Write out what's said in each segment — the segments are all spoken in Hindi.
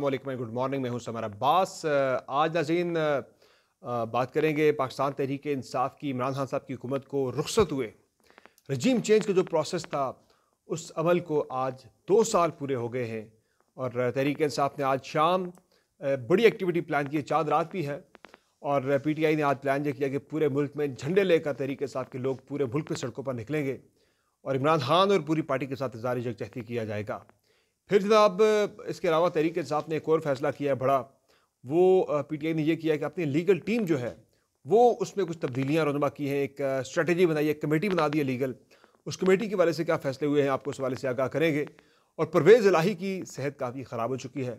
वालेकुम गुड मॉर्निंग, मैं हूँ समर अब्बास। आज नाजीन बात करेंगे पाकिस्तान तहरीक इंसाफ की, इमरान खान साहब की हुकूमत को रुखसत हुए। रजीम चेंज का जो प्रोसेस था, उस अमल को आज दो साल पूरे हो गए हैं और तहरीक इंसाफ ने आज शाम बड़ी एक्टिविटी प्लान की है, चाँद रात भी है और पी टी आई ने आज प्लान यह किया कि पूरे मुल्क में झंडे लेकर तहरीक इंसाफ के लोग पूरे मुल्क में सड़कों पर निकलेंगे और इमरान खान और पूरी पार्टी के साथ इजार जगजहती किया जाएगा। फिर जनाब इसके अलावा तहरीक इंसाफ ने एक और फैसला किया है, बड़ा। वो पी टी आई ने यह किया कि अपनी लीगल टीम जो है, वो उसमें कुछ तब्दीलियाँ रनुमा की हैं, एक स्ट्रेटजी बनाई है कमेटी बना दी है लीगल। उस कमेटी के वाले से क्या फ़ैसले हुए हैं, आपको उस वाले से आगाह करेंगे। और परवेज़ इलाही की सेहत काफ़ी ख़राब हो चुकी है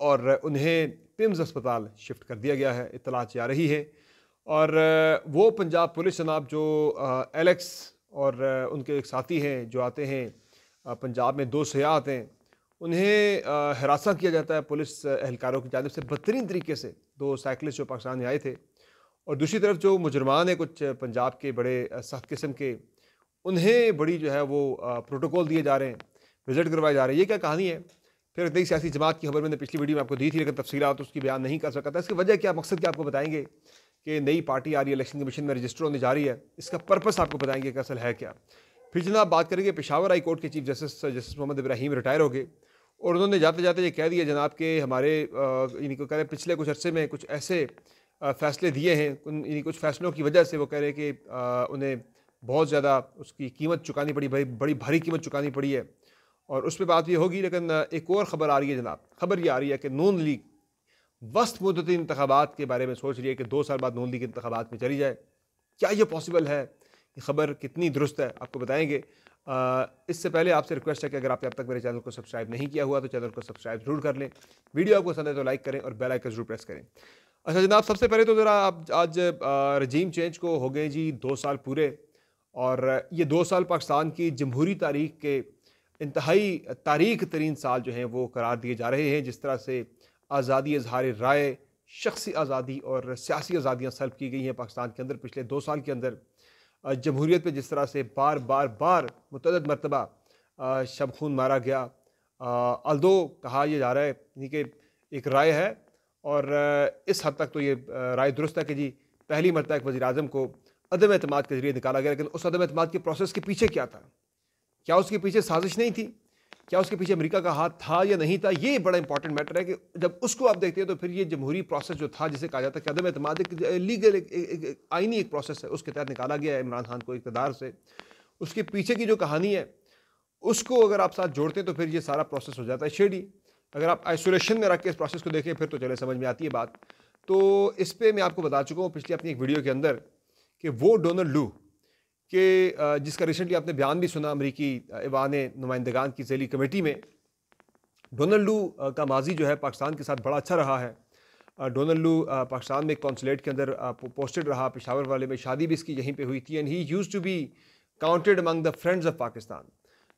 और उन्हें पिम्स अस्पताल शिफ्ट कर दिया गया है इतला जा रही है। और वो पंजाब पुलिस जनाब जो एलेक्स और उनके एक साथी हैं जो आते हैं पंजाब में दो सयाह आते हैं उन्हें हरासा किया जाता है पुलिस एहलकारों की जानब से बदतरीन तरीके से। दो साइकिलिस्ट जो पाकिस्तान में आए थे और दूसरी तरफ़ जो मुजरमान हैं कुछ पंजाब के बड़े सख्त किस्म के, उन्हें बड़ी जो है वो प्रोटोकॉल दिए जा रहे हैं, विज़िट करवाए जा रहे हैं। ये क्या कहानी है? फिर नई सियासी जमात की खबर मैंने पिछली वीडियो में आपको दी थी, लेकिन तफसीत उसकी बयान नहीं कर सका था। इसकी वजह क्या, मकसद क्या आपको बताएँगे कि नई पार्टी आ रही है, इलेक्शन कमीशन में रजिस्टर होने जा रही है? इसका पर्पस आपको बताएँगे कि असल है क्या? फिर जनाब बात करेंगे पेशावर हाई कोर्ट के chief justice justice Mohammad Ibrahim retire हो गए। और उन्होंने जाते जाते ये कह दिया जनाब के हमारे यानी को कह रहे पिछले कुछ अरसे में कुछ ऐसे फ़ैसले दिए हैं यानी कुछ फ़ैसलों की वजह से वो कह रहे हैं कि उन्हें बहुत ज़्यादा उसकी कीमत चुकानी पड़ी, बड़ी बड़ी भारी कीमत चुकानी पड़ी है। और उस पर बात ये होगी, लेकिन एक और ख़बर आ रही है जनाब। खबर ये आ रही है कि नून लीग वस्त मुदत इंतबात के बारे में सोच रही है कि दो साल बाद नून लीग इंतबात में चली जाए। क्या ये पॉसिबल है? ये खबर कितनी दुरुस्त है, आपको बताएँगे। इससे पहले आपसे रिक्वेस्ट है कि अगर आपने अब तक मेरे चैनल को सब्सक्राइब नहीं किया हुआ तो चैनल को सब्सक्राइब ज़रूर कर लें। वीडियो आपको पसंद है तो लाइक करें और बेल आइकन ज़रूर प्रेस करें। अच्छा जनाब, सबसे पहले तो ज़रा आप आज रजीम चेंज को हो गए जी दो साल पूरे और ये दो साल पाकिस्तान की जमहूरी तारीख के इंतहाई तारीख तरीन साल जो हैं वो करार दिए जा रहे हैं। जिस तरह से आज़ादी इजहार राय, शख्सी आज़ादी और सियासी आज़ादियाँ सल्ब की गई हैं पाकिस्तान के अंदर पिछले दो साल के अंदर। जमहूरीत पर जिस तरह से बार बार बार मतद मरतबा शब खून मारा गया। अल्दो कहा यह जा रहा है, यानी कि एक राय है और इस हद तक तो ये राय दुरुस्त है कि जी पहली मरतबा एक वजी अजम को अदम अतमाद के ज़रिए निकाला गया, लेकिन उस अदम अतमाद के प्रोसेस के पीछे क्या था? क्या उसके पीछे साजिश नहीं थी? क्या उसके पीछे अमेरिका का हाथ था या नहीं था ये बड़ा इंपॉर्टेंट मैटर है कि जब उसको आप देखते हैं तो फिर ये जमहूरी प्रोसेस जो था जिसे कहा जाता है कि अदम अतमाद एक लीगल एक, एक आइनी एक प्रोसेस है उसके तहत निकाला गया है इमरान खान को इकतदार से। उसके पीछे की जो कहानी है उसको अगर आप साथ जोड़ते हैं तो फिर ये सारा प्रोसेस हो जाता है शेडी अगर आप आइसोलेशन में रख के इस प्रोसेस को देखें फिर तो चले समझ में आती है बात। तो इस पर मैं आपको बता चुका हूँ पिछली अपनी एक वीडियो के अंदर कि वो डोनल्ड लू कि जिसका रिसेंटली आपने बयान भी सुना, अमरीकी ईवान नुमाइंदगान की जैली कमेटी में, डोनल्ड लू का माजी जो है पाकिस्तान के साथ बड़ा अच्छा रहा है। डोनल्ड लू पाकिस्तान में कौंसलेट के अंदर पोस्टेड रहा, पेशावर वाले में शादी भी इसकी यहीं पे हुई थी and he used to be counted among the friends of Pakistan.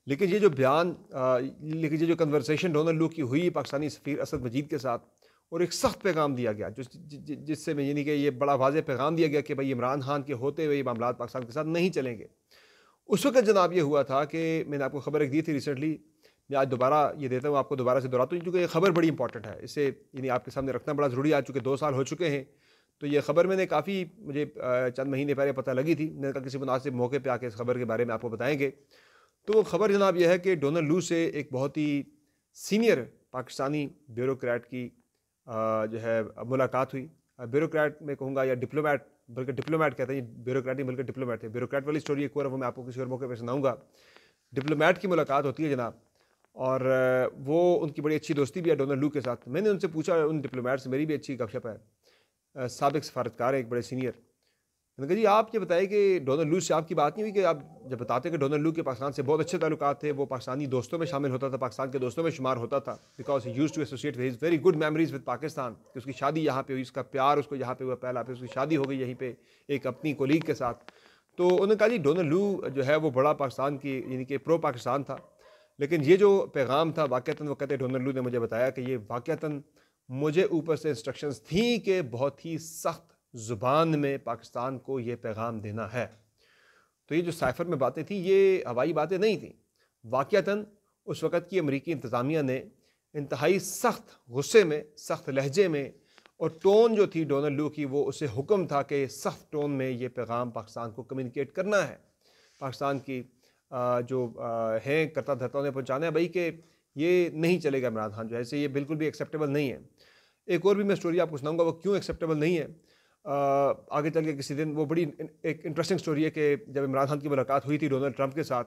लेकिन ये जो बयान लेकिन ये जो कन्वर्सेशन डोनल्ड लू की हुई, पाकिस्तानी सफ़ीर असद मजीद के साथ और एक सख्त पैगाम दिया गया, जो जिससे मैं यानी कि ये बड़ा वाज पैगाम दिया गया कि भाई इमरान खान के होते हुए ये मामला पाकिस्तान के साथ नहीं चलेंगे। उस वक्त जनाब ये हुआ था कि मैंने आपको खबर एक दी थी रिसेंटली मैं आज दोबारा ये देता हूँ, आपको दोबारा से दोहराता हूँ, क्योंकि ये खबर बड़ी इंपॉर्टेंट है। इसे यानी आपके सामने रखना बड़ा ज़रूरी आ चुके दो साल हो चुके हैं तो ये खबर मैंने काफ़ी मुझे चंद महीने पहले पता लगी थी। मैंने कहा किसी मुनासिब मौके पर आके इस खबर के बारे में आपको बताएँगे। तो वो खबर जनाब यह है कि डोनल्ड लू से एक बहुत ही सीनियर पाकिस्तानी ब्यूरोक्रेट की जो है मुलाकात हुई। ब्यूरोक्रेट में कहूँगा, या डिप्लोमेट, बल्कि डिप्लोमेट कहते हैं ब्यूरोक्रेट नहीं, बल्कि डिप्लोमेट थे ब्यूरोक्रेट वाली स्टोरी एक और वो मैं आपको किसी और मौके पर सुनाऊँगा। डिप्लोमेट की मुलाकात होती है जनाब, और वो उनकी बड़ी अच्छी दोस्ती भी है डोनल्ड लू के साथ। मैंने उनसे पूछा, उन डिप्लोमेट से मेरी भी अच्छी गपशप है। सबक सफारतकार है, एक बड़े सीनियर। मैंने कहा, जी, आप ये बताइए कि डोनल्ड लू से आपकी बात नहीं हुई कि आप जब बताते कि डोनल्ड लू के पाकिस्तान से बहुत अच्छे ताल्लुक थे, वो पाकिस्तानी दोस्तों में शामिल होता था, पाकिस्तान के दोस्तों में शुमार होता था because he used to associate with very good memories with Pakistan, कि उसकी शादी यहाँ पे हुई, उसका प्यार उसको यहाँ पे हुआ, पहला फिर उसकी शादी हो गई यहीं पर एक अपनी कोलीग के साथ. तो उन्होंने कहा, जी, डोनल्ड लू जो है वो बड़ा पाकिस्तान की, यानी कि प्रो पाकिस्तान था, लेकिन ये जो पैगाम था वाक़ता वो कहते डोनल्ड लू ने मुझे बताया कि ये वाक़ता मुझे ऊपर से इंस्ट्रक्शंस थी कि बहुत ही सख्त ज़ुबान में पाकिस्तान को ये पैगाम देना है। तो ये जो साइफर में बातें थी, ये हवाई बातें नहीं थी। वाक़ता उस वक़्त की अमरीकी इंतज़ामिया ने इंतहाई सख्त गुस्से में, सख्त लहजे में और टोन जो थी डोनल्ड लू की, वो उसे हुक्म था कि सख्त टोन में ये पैगाम पाकिस्तान को कम्युनिकेट करना है। पाकिस्तान की जो हैं करता धरता ने पहुँचाना है भाई कि ये नहीं चलेगा इमरान खान जो है ऐसे ये बिल्कुल भी एक्सेप्टेबल नहीं है। एक और भी मैं स्टोरी आपको सुनाऊँगा, वो क्यों एक्सेप्टेबल नहीं है? आगे चल के किसी दिन वो बड़ी एक इंटरेस्टिंग स्टोरी है कि जब इमरान खान की मुलाकात हुई थी डोनाल्ड ट्रंप के साथ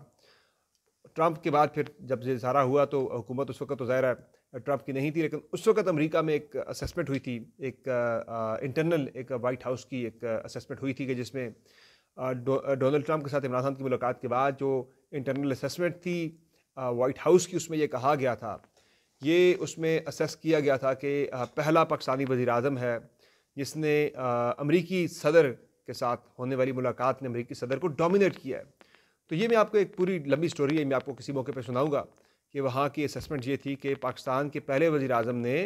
ट्रंप के बाद फिर जब सारा हुआ तो हुकूमत उस वक्त तो ज़ाहिर है ट्रंप की नहीं थी, लेकिन उस वक्त अमेरिका में एक असेसमेंट हुई थी, एक इंटरनल एक वाइट हाउस की एक असेसमेंट हुई थी कि जिसमें डोनाल्ड ट्रंप के साथ इमरान खान की मुलाकात के बाद जो इंटरनल असेसमेंट थी वाइट हाउस की उसमें ये कहा गया था, ये उसमें असेस किया गया था कि पहला पाकिस्तानी वज़ी अजम है जिसने अमरीकी सदर के साथ होने वाली मुलाकात ने अमरीकी सदर को डोमिनेट किया है। तो ये मैं आपको एक पूरी लंबी स्टोरी है, मैं आपको किसी मौके पर सुनाऊँगा कि वहाँ की असेसमेंट ये थी कि पाकिस्तान के पहले वज़ी अजम ने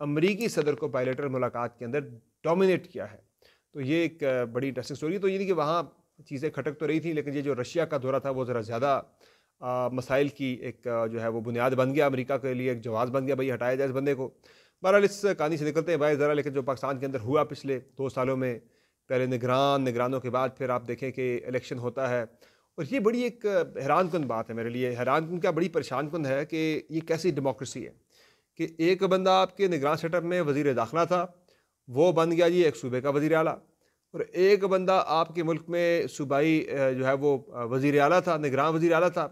अमरीकी सदर को बायोलेटर मुलाकात के अंदर डोमिनेट किया है। तो ये एक बड़ी इंटरेस्टिंग स्टोरी तो ये नहीं कि वहाँ चीज़ें खटक तो रही थी, लेकिन ये जो रशिया का दौरा था, वो ज़रा ज़्यादा मसाइल की एक जो है वो बुनियाद बन गया अमेरिका के लिए, एक जवाब बन गया, भाई, हटाया जाए इस बंदे को। बहरहाल इस कहानी से निकलते हैं। भाई ज़रा लेकिन जो पाकिस्तान के अंदर हुआ पिछले दो सालों में, पहले निगरान, निगरानों के बाद फिर आप देखें कि इलेक्शन होता है। और ये बड़ी एक हैरान कन बात है मेरे लिए। हैरान कन क्या? बड़ी परेशान कन है कि ये कैसी डेमोक्रेसी है कि एक बंदा आपके निगरान सेटअप में वज़ी दाखिला था, वो बन गया जी एक सूबे का वज़ी अला और एक बंदा आपके मुल्क में सूबाई जो है वो वज़ी अला था, निगरान वज़ी अला था,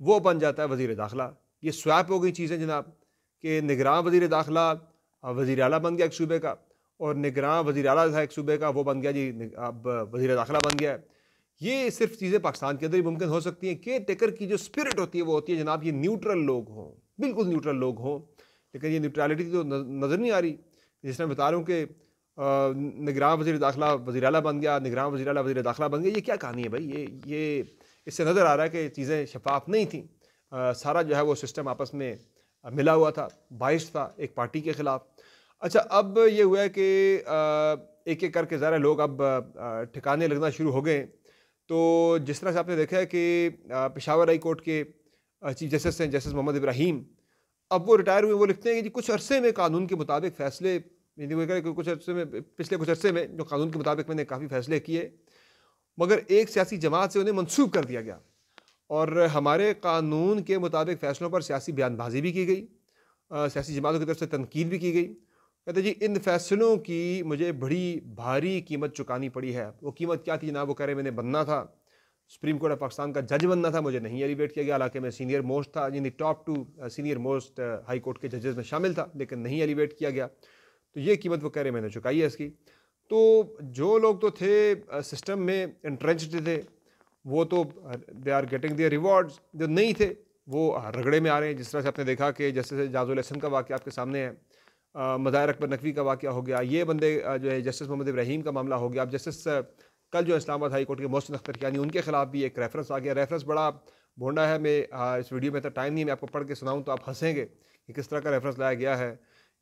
वो बन जाता है वज़ी दाखिला। ये स्वैप हो गई चीज़ें जनाब। कि निगरान वज़ी दाखिला वज़ी अला बन गया एक सूबे का, और निगरान वज़ी अला था एक सूबे का, वो बन गया जी, अब वज़ी दाखिला बन गया है। ये सिर्फ़ चीज़ें पाकिस्तान के अंदर ही मुमकिन हो सकती हैं के टेकर की जो स्पिरिट होती है वो होती है, जनाब, ये न्यूट्रल लोग हों, बिल्कुल न्यूट्रल लोग हों, लेकिन ये न्यूट्रलिटी तो नज़र नहीं आ रही। जिस मैं बता रहा हूँ कि निगरान वजी दाखिला वजी अला बन गया, निगरान वजी अला वजी दाखिला बन गया, ये क्या कहानी है भाई? ये ये, इससे नज़र आ रहा है कि चीज़ें शफाफ नहीं थी। सारा जो है वो सिस्टम आपस में मिला हुआ था, बाइस था एक पार्टी के ख़िलाफ़। अच्छा अब ये हुआ है कि एक एक करके ज़रा लोग अब ठिकाने लगना शुरू हो गए। तो जिस तरह से आपने देखा है कि पेशावर हाई कोर्ट के चीफ जस्टिस हैं जस्टिस मोहम्मद इब्राहिम, अब वो रिटायर हुए, वो लिखते हैं कि कुछ अरसे में कानून के मुताबिक फ़ैसले कुछ अरसे में, पिछले कुछ अरसे में जो कानून के मुताबिक मैंने काफ़ी फ़ैसले किए, मगर एक सियासी जमात से उन्हें मनसूब कर दिया गया। और हमारे कानून के मुताबिक फ़ैसलों पर सियासी बयानबाजी भी की गई सियासी जमातों की तरफ़ से तनकीद भी की गई। कहते जी, इन फैसलों की मुझे बड़ी भारी कीमत चुकानी पड़ी है। वो कीमत क्या थी जनाब? वो कह रहे मैंने बनना था। सुप्रीम कोर्ट ऑफ़ पाकिस्तान का जज बनना था, मुझे नहीं एलिवेट किया गया। हालाँकि मैं सीनियर मोस्ट था, यानी top two senior most high court के जजेस में शामिल था, लेकिन नहीं एलिवेट किया गया। तो ये कीमत वो कह रहे मैंने चुकाई है इसकी। तो जो लोग तो थे सिस्टम में इंट्रेंच्ड थे वो तो they are getting their rewards जो नहीं थे, वो रगड़े में आ रहे हैं। जिस तरह से आपने देखा कि जैसे जाजुल हसन का वाक्य आपके सामने है मज़ाहिर अकबर नकवी का वाक्य हो गया, ये बंदे जो है, जस्टिस मोहम्मद इब्राहिम का मामला हो गया। अब जस्टिस कल जो इस्लामाबाद हाई कोर्ट के मोहसिन अख्तर यानी उनके खिलाफ भी एक रेफरेंस आ गया। रेफरेंस बड़ा भोंडा है। मैं इस वीडियो में तो टाइम नहीं मैं आपको पढ़ के सुनाऊँ तो आप हंसेंगे कि किस तरह का रेफरेंस लाया गया है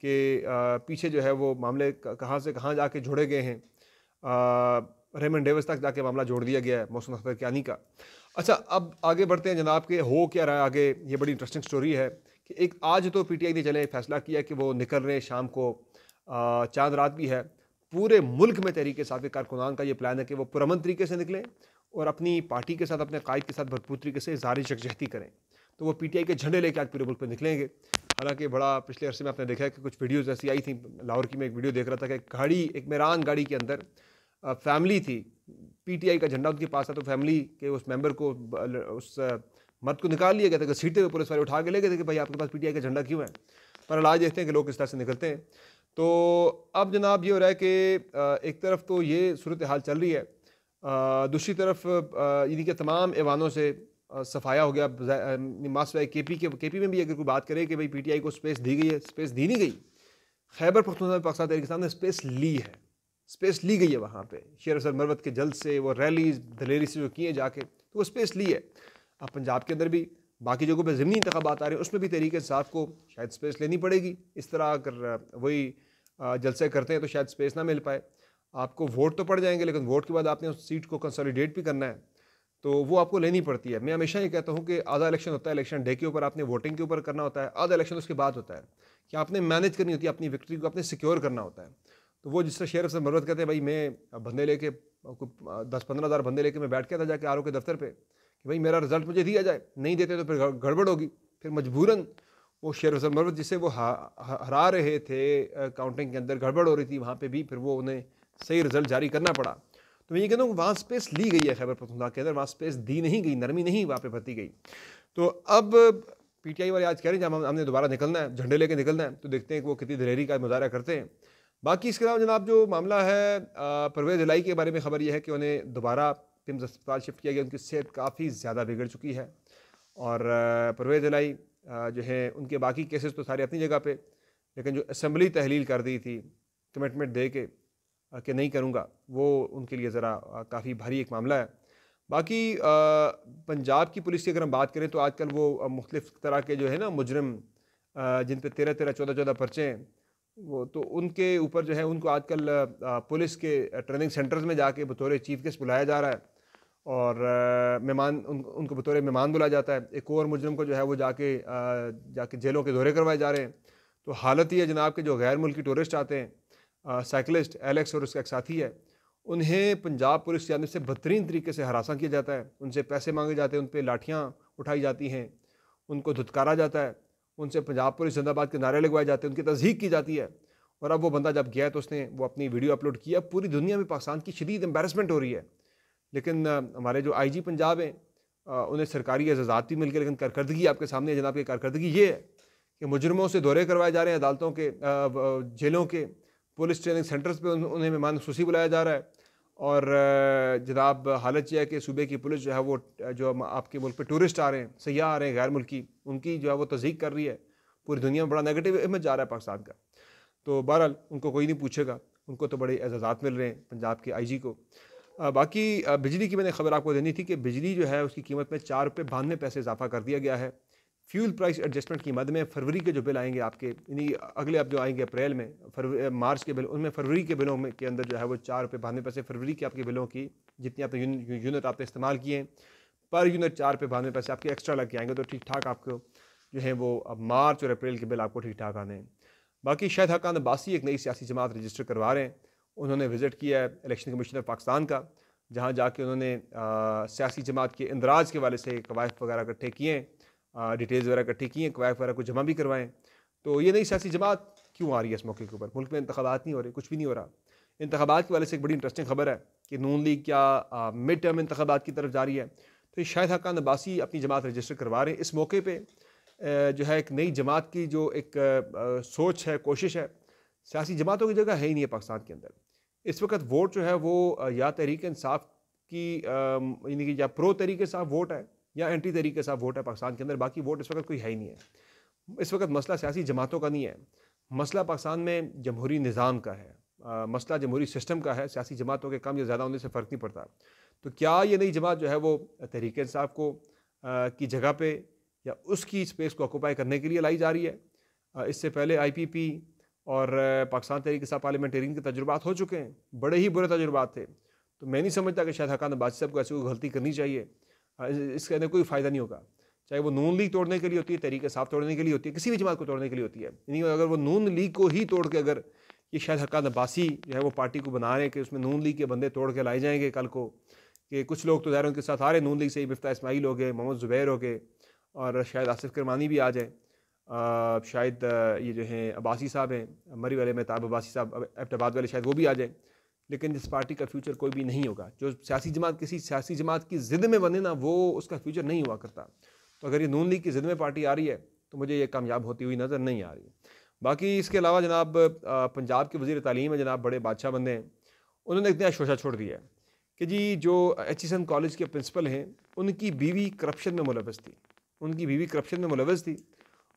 कि पीछे जो है वो मामले कहाँ से कहाँ जाके जुड़े गए हैं। रेमन डेविस तक जाके मामला जोड़ दिया गया है, मोहसिन अख्तर क्यानी का। अच्छा अब आगे बढ़ते हैं, जनाब के हो क्या रहा है आगे? ये बड़ी इंटरेस्टिंग स्टोरी है कि एक आज तो पीटीआई ने चले, फैसला किया कि वो निकल रहे हैं शाम को चाँद रात भी है। पूरे मुल्क में तरीके साथ कारकुनान का ये प्लान है कि वो पुरमन तरीके से निकलें और अपनी पार्टी के साथ, अपने कायद के साथ भरपूर तरीके से जारी यकजहती करें। तो वो पीटीआई के झंडे लेके आज पूरे मुल्क में निकलेंगे। हालाँकि बड़ा पिछले अरसे में आपने देखा है कि कुछ वीडियोज़ ऐसी आई थी। लाहौर की मैं एक वीडियो देख रहा था कि गाड़ी, एक मेरान गाड़ी के अंदर फैमिली थी। पीटीआई का झंडा उनके पास था तो फैमिली के उस मेंबर को उस मर्द को निकाल लिया गया था कि सीटें हुए पुलिस वाले उठा के ले गए थे कि भाई आपके पास पीटीआई का झंडा क्यों है? पर आज देखते हैं कि लोग किस तरह से निकलते हैं। तो अब जनाब ये हो रहा है कि एक तरफ़ तो ये सूरत हाल चल रही है दूसरी तरफ़ यानी कि तमाम ऐवानों से सफाया हो गया। मासवाई के पी के के पी में भी अगर कोई बात करे कि भाई पी टी आई को स्पेस दी गई है स्पेस दी नहीं गई, खैबर पख्तूनख्वा पाकिस्तान तहरीक ने स्पेस ली है। स्पेस ली गई है वहाँ पे। शेर सर मरवत के जल्द से वो रैलीज दलेरी से जो किए जाके तो वो स्पेस ली है। अब पंजाब के अंदर भी बाकी जगहों पर ज़मीनी इंतबात आ रहे हैं, उसमें भी तरीके साफ़ को शायद स्पेस लेनी पड़ेगी। इस तरह अगर वही जलसे करते हैं तो शायद स्पेस ना मिल पाए। आपको वोट तो पड़ जाएँगे, लेकिन वोट के बाद आपने उस सीट को कंसोलिडेट भी करना है तो वो आपको लेनी पड़ती है। मैं हमेशा ये कहता हूँ कि आधा इलेक्शन होता है इलेक्शन डे के ऊपर आपने वोटिंग के ऊपर करना होता है, आधा इलेक्शन उसके बाद होता है। कि आपने मैनेज करनी होती है, अपनी विक्ट्री को आपने सिक्योर करना होता है। तो वो जिस तरह शेर से मरवत कहते हैं, भाई मैं बंदे लेके दस पंद्रह हज़ार बंदे लेके मैं बैठ गया था जाके आर के दफ्तर पे कि भाई मेरा रिज़ल्ट मुझे दिया जाए, नहीं देते तो फिर गड़बड़ होगी। फिर मजबूरन वो शेर मरवत जिसे वो हरा रहे थे काउंटिंग के अंदर गड़बड़ हो रही थी, वहाँ पर भी फिर वो उन्हें सही रिज़ल्ट जारी करना पड़ा। तो मैं ये कहता हूँ वहाँ स्पेस ली गई है खैबर पख्तूनख्वा के अंदर, वहाँ स्पेस दी नहीं गई, नरमी नहीं वहाँ पे भरती गई। तो अब पीटीआई वाले आज कह रहे हैं जब हमने दोबारा निकलना है, झंडे लेके निकलना है तो देखते हैं कि वो कितनी दलेरी का मुजाहरा करते हैं। बाकी इसके अलावा जनाब जो मामला है परवेज इलाई के बारे में खबर यह है कि उन्हें दोबारा पिम्स अस्पताल शिफ्ट किया गया, उनकी सेहत काफ़ी ज़्यादा बिगड़ चुकी है। और परवेज इलाई जो है, उनके बाकी केसेस तो सारे अपनी जगह पे, लेकिन जो असम्बली तहलील कर दी थी, कमिटमेंट दे के कि नहीं करूँगा, वो उनके लिए ज़रा काफ़ी भारी एक मामला है। बाकी पंजाब की पुलिस की अगर हम बात करें तो आजकल वो मुख्तलिफ़ तरह के जो है ना, मुजरम जिन पर तेरह तेरह चौदह चौदह पर्चे हैं वो तो उनके ऊपर जो है उनको आजकल पुलिस के ट्रेनिंग सेंटर्स में जाके बतौर चीफ गेस्ट बुलाया जा रहा है। और मेहमान उन, उनको बतौर मेहमान बुलाया जाता है। एक और मुजरम को जो है वो जाके जाके जेलों के दौरे करवाए जा रहे हैं। तो हालत ही है जनाब के जो गैर मुल्की टूरिस्ट आते हैं। साइकिलिस्ट एलेक्स और उसका एक साथी है। उन्हें पंजाब पुलिस की जानब से बदतरीन तरीके से हरासा किया जाता है। उनसे पैसे मांगे जाते हैं उन पर लाठियाँ उठाई जाती हैं। उनको धुतकारा जाता है। उनसे पंजाब पुलिस जिंदाबाद के नारे लगवाए जाते हैं, उनकी तस्दीक की जाती है। और अब वो बंदा जब गया तो उसने वो अपनी वीडियो अपलोड किया पूरी दुनिया में पाकिस्तान की शदीद एम्बेरसमेंट हो रही है। लेकिन हमारे जो आई जी पंजाब हैं उन्हें सरकारी एजाज़ात भी मिल गए, लेकिन कारकर्दगी आपके सामने जनाब, की कारकर्दगी ये है कि मुजरमों से दौरे करवाए जा रहे हैं, अदालतों के जेलों के, पुलिस ट्रेनिंग सेंटर्स पर उन्हें मेहमान खसूसी बुलाया जा रहा है। और जनाब हालत यह है कि सूबे की पुलिस जो है वो, जो आपके मुल्क पे टूरिस्ट आ रहे हैं, सयाह आ रहे हैं गैर मुल्की, उनकी जो है वो तजीक कर रही है। पूरी दुनिया में बड़ा नेगेटिव इमेज जा रहा है पाकिस्तान का। तो बहरहाल, उनको कोई नहीं पूछेगा। उनको तो बड़े एजाज़ात मिल रहे हैं पंजाब के आई जी को। बाकी बिजली की मैंने खबर आपको देनी थी कि बिजली जो है उसकी कीमत में चार रुपये बानवे पैसे इजाफा कर दिया गया है। फ्यूल प्राइस एडजस्टमेंट की मद में फरवरी के जो बिल आएँगे आपके, यानी अगले अब जो आएँगे अप्रैल में फरवरी मार्च के बिल, उनमें फरवरी के बिलों में के अंदर जो है वो चार रुपये बानवे पैसे फरवरी के आपके बिलों की जितनी आपने यूनिट आपने इस्तेमाल किए पर यूनिट चार रुपये बानवे पैसे आपके एक्स्ट्रा लग के आएँगे तो ठीक ठाक आपको जो है वो अब मार्च और अप्रैल के बिल आपको ठीक ठाक आने हैं। बाकी शायद हकान अब्बासी एक नई सियासी जमात रजिस्टर करवा रहे हैं। उन्होंने विज़िट किया है इलेक्शन कमीशन ऑफ़ पाकिस्तान का, जहाँ जाके उन्होंने सियासी जमात के इंदराज के वाले से कवायद वगैरह इकट्ठे किए हैं। डिटेल्स वगैरह इकट्ठी की हैं वगैरह को जमा भी करवाएँ। तो ये नई सियासी जमात क्यों आ रही है इस मौके के ऊपर? मुल्क में इंतबात नहीं हो रहे, कुछ भी नहीं हो रहा। इंतबात के वाले से एक बड़ी इंटरेस्टिंग खबर है कि नून लीग क्या मिड टर्म इंतबात की तरफ़ जा रही है। तो शायद हकान अब्बासी अपनी जमात रजिस्टर करवा रहे हैं। इस मौके पर जो है एक नई जमात की जो एक सोच है, कोशिश है, सियासी जमातों की जगह है ही नहीं है पाकिस्तान के अंदर। इस वक्त वोट जो है वो या तहरीक इंसाफ की यानी कि या प्रो तरीके साफ़ वोट है या एंटी तरीके से वोट है पाकिस्तान के अंदर बाकी वोट इस वक्त कोई है ही नहीं है। इस वक्त मसला सियासी जमातों का नहीं है। मसला पाकिस्तान में जमहूरी निज़ाम का है आ, मसला जमहूरी सिस्टम का है सियासी जमातों के कम या ज़्यादा होने से फ़र्क नहीं पड़ता। तो क्या ये नई जमात जो है वो तहरीक इंसाफ को आ, की जगह पे या उसकी स्पेस को ऑक्यूपाई करने के लिए लाई जा रही है? आ, इससे पहले आई पी पी और पाकिस्तान तहरीक इंसाफ पार्लियामेंटेरियन के तजुर्बा हो चुके हैं। बड़े ही बुरे तजुर्बा थे। तो मैं नहीं समझता कि शायद हकान बादशाह साहब को ऐसी कोई गलती करनी चाहिए। इसके अंदर कोई फ़ायदा नहीं होगा। चाहे वो नून लीग तोड़ने के लिए होती है, तरीके साफ़ तोड़ने के लिए होती है, किसी भी जमात को तोड़ने के लिए होती है। यानी अगर वो नून लीग को ही तोड़ के अगर ये शायद हक्का नबासी जो है वो पार्टी को बना रहे हैं कि उसमें नून लीग के बंदे तोड़ के लाए जाएँगे कल को, कि कुछ लोग तो ज़ाहिर उनके साथ आ रहे नून लीग से ही मिफ्ता इसमाइल हो गए, मोहम्मद ज़ुबैर हो गए, और शायद आसिफ करमानी भी आ जाए। शायद ये जो हैं अब्बासी साहब हैं, मरी वाले मेहताब अब्बासी साहब एबटाबाद वाले शायद वो भी आ जाए। लेकिन जिस पार्टी का फ्यूचर कोई भी नहीं होगा। जो सियासी जमात, किसी सियासी जमात की ज़िद में बने ना, वो उसका फ्यूचर नहीं हुआ करता। तो अगर ये नून लीग की ज़िद में पार्टी आ रही है तो मुझे ये कामयाब होती हुई नज़र नहीं आ रही बाकी इसके अलावा जनाब पंजाब के वज़ीर तालीम है, जनाब, बड़े बादशाह बंदे हैं। उन्होंने नया शोशा छोड़ दिया है कि जी, जो एच एस कॉलेज के प्रिंसिपल हैं, उनकी बीवी करप्शन में मुलवस थी। उनकी बीवी करप्शन में मुलवस थी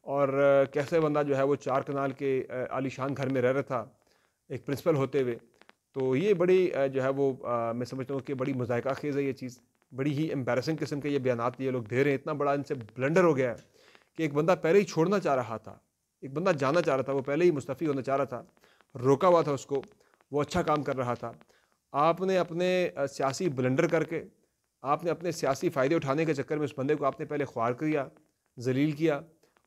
और कैसे बंदा जो है, वो चार कनाल के आलिशान घर में रह रहा था, एक प्रिंसिपल होते हुए। तो ये बड़ी जो है वो मैं समझता हूँ कि बड़ी मजायका खेज़ है ये चीज़। बड़ी ही एम्बेरसिंग किस्म के ये बयान ये लोग दे रहे हैं। इतना बड़ा इनसे ब्लंडर हो गया है कि एक बंदा पहले ही छोड़ना चाह रहा था, एक बंदा जाना चाह रहा था, वो पहले ही मुस्तफ़ी होना चाह रहा था, रोका हुआ था उसको, वो अच्छा काम कर रहा था। आपने अपने सियासी ब्लंडर करके, आपने अपने सियासी फ़ायदे उठाने के चक्कर में उस बंदे को आपने पहले ख्वार किया, जलील किया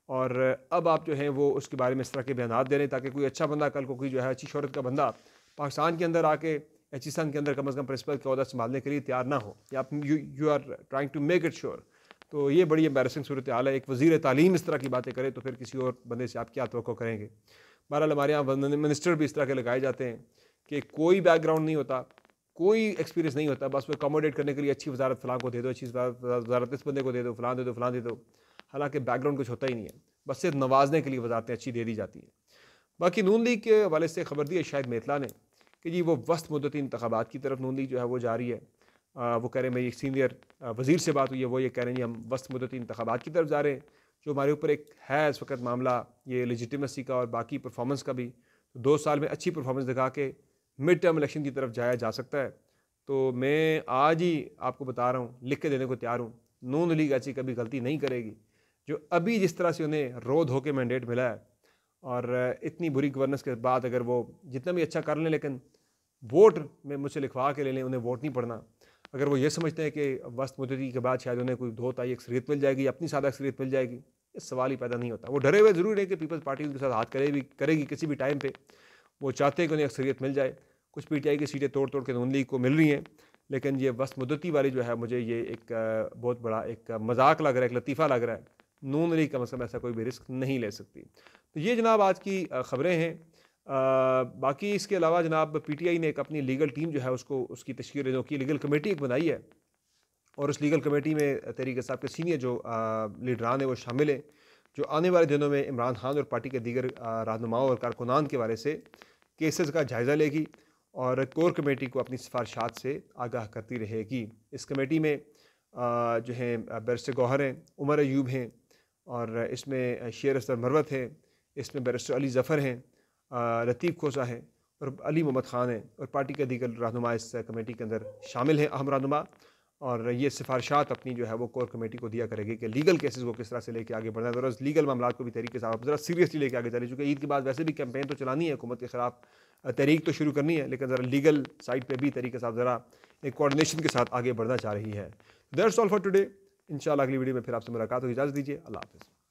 और अब आप जो हैं वो उसके बारे में इस तरह के बयान दे रहे हैं ताकि कोई अच्छा बंदा कल को कोई जो है अच्छी शहरत का बंदा पाकिस्तान के अंदर आके एचिस्तान के अंदर कम अज़ कम प्रिंसिपल का अहदा संभालने के लिए तैयार ना हो, या you you are trying to make it sure तो ये बड़ी एम्बेरसिंग सूरत हाल है। एक वज़ीर तालीम इस तरह की बातें करें तो फिर किसी और बंदे से आप क्या तो करेंगे? बहरहाल हमारे यहाँ मिनिस्टर भी इस तरह के लगाए जाते हैं कि कोई बैकग्राउंड नहीं होता, कोई एक्सपीरियंस नहीं होता, बस वो अकोमोडेट करने के लिए अच्छी वजारत फलां को दे दो, अच्छी वजारत इस बंदे को दे दो, फलां दे दो, फलां दे दो। हालाँकि बैकग्राउंड कुछ होता ही नहीं है, बस सिर्फ़ नवाजने के लिए वजारतें अच्छी दे दी जाती हैं। बाकी नून लीग के हवाले से खबर दी है शायद मेतला ने कि जी वो वस्त मुदती इंतबात की तरफ़ नून लीग जो है वो जारी है। आ, वो कह रहे हैं मेरी सीनियर वज़ीर से बात हुई है वो ये कह रहे हैं जी हम वस्त मुदती इंतबात की तरफ़ जा रहे हैं जो हमारे ऊपर एक है इस वक्त मामला ये लजिटमसी का और बाकी परफॉर्मेंस का भी। तो दो साल में अच्छी परफॉर्मेंस दिखा के मिड टर्म इलेक्शन की तरफ़ जाया जा सकता है। तो मैं आज ही आपको बता रहा हूँ लिख के देने को तैयार हूँ नून लीग ऐसी कभी गलती नहीं करेगी। जो अभी जिस तरह से उन्हें रोध होकर मैंडेट मिला है और इतनी बुरी गवर्नेंस के बाद अगर वो जितना भी अच्छा कर लें, लेकिन वोट में मुझसे लिखवा के ले लें, उन्हें वोट नहीं पड़ना। अगर वो ये समझते हैं कि वस्त मुद्दती के बाद शायद उन्हें कोई दो ताई अक्सरियत मिल जाएगी, अपनी सादा अक्सरियत मिल जाएगी, ये सवाल ही पैदा नहीं होता। वो डरे हुए ज़रूर है कि पीपल्स पार्टी उनके साथ हाथ करे भी, करेगी किसी भी टाइम पर वो चाहते हैं कि उन्हें अक्सरियत मिल जाए। कुछ पीटीआई की सीटें तोड़ तोड़ के नून लीग को मिल रही हैं, लेकिन ये वस्त मुद्दती वाली जो है, मुझे ये एक बहुत बड़ा एक मज़ाक लग रहा है, एक लतीफ़ा लग रहा है। नून लीग कम अज़ कम ऐसा कोई भी रिस्क नहीं ले सकती। तो ये जनाब आज की ख़बरें हैं। बाकी इसके अलावा जनाब पीटीआई ने एक अपनी लीगल टीम जो है उसको, उसकी तश्कीर जो की लीगल कमेटी एक बनाई है और उस लीगल कमेटी में तरीके साहब के सीनियर जो लीडरान हैं वो शामिल हैं, जो आने वाले दिनों में इमरान खान और पार्टी के दीगर रहनुमाओं और कारकुनान के बारे से केसेस का जायज़ा लेगी और कोर कमेटी को अपनी सिफारशात से आगाह करती रहेगी। इस कमेटी में जो हैं बैरिस्टर गौहर हैं, उमर अयूब हैं और इसमें शेर असर मरवत है, इसमें बैरिस्टर अली ज़फ़र हैं लतीफ़ खोसा हैं और अली मोहम्मद ख़ान हैं और पार्टी के दीगर रहनुमा इस कमेटी के अंदर शामिल हैं, अहम रहनुमा। और ये सिफारशात अपनी जो है वो कोर कमेटी को दिया करेगी कि लीगल केसेस को किस तरह से लेके आगे बढ़ना है। ज़रा लीगल मामला को भी तरीके से आप ज़रा सीरियसली लेके आगे चले चूँकि ईद के बाद वैसे भी कैंपेन तो चलानी है, हुकूमत के ख़िलाफ़ तहरीक तो शुरू करनी है, लेकिन ज़रा लीगल साइड पर भी तरीके से ज़रा एक कोऑर्डिनेशन के साथ आगे बढ़ना चाह रही है। That's all for today. इन अगली वीडियो में फिर आपसे मुलाकात हो इजाज़त दीजिए। अल्लाह हाफ़